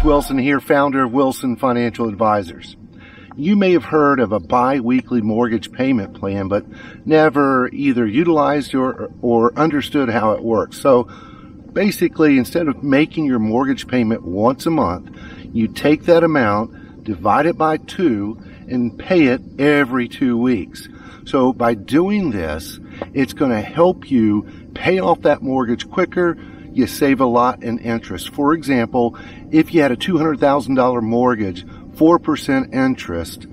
Keith Wilson here, founder of Wilson Financial Advisors. You may have heard of a bi-weekly mortgage payment plan, but never either utilized or, or understood how it works. So basically, instead of making your mortgage payment once a month, you take that amount, divide it by two, and pay it every two weeks. So by doing this, it's going to help you pay off that mortgage quicker, you save a lot in interest. For example, if you had a $200,000 mortgage, 4% interest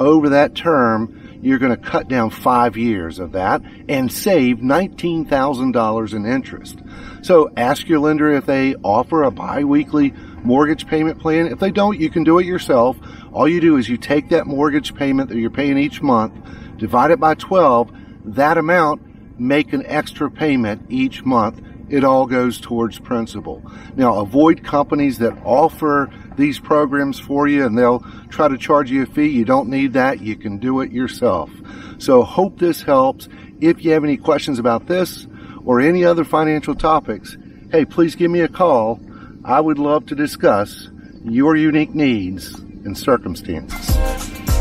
over that term, you're going to cut down five years of that and save $19,000 in interest. So ask your lender if they offer a biweekly mortgage payment plan. If they don't, you can do it yourself. All you do is you take that mortgage payment that you're paying each month, divide it by 12, that amount, make an extra payment each month it all goes towards principal. Now, avoid companies that offer these programs for you and they'll try to charge you a fee. You don't need that. You can do it yourself. So, hope this helps. If you have any questions about this or any other financial topics, hey, please give me a call. I would love to discuss your unique needs and circumstances.